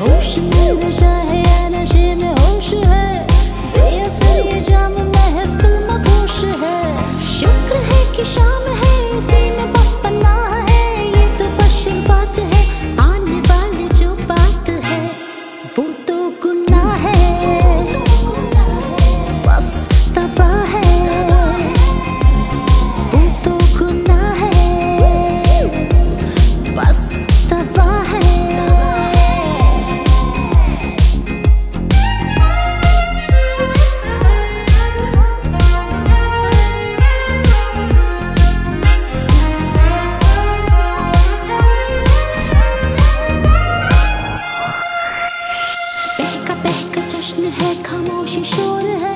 ocean in the shahid खुशी शोर है।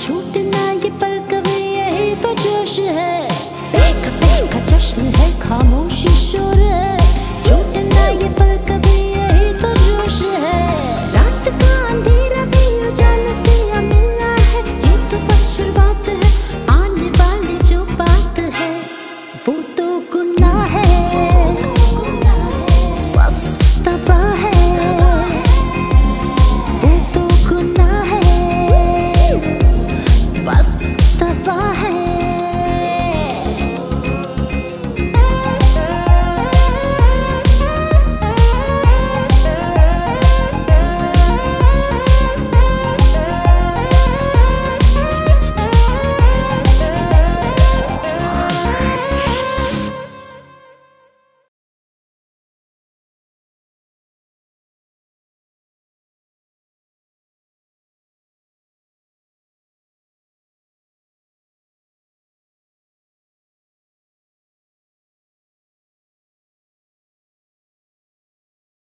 छूटना ये पल कभी यही तो जोश है। देखा जश्न है, खामोशी शोर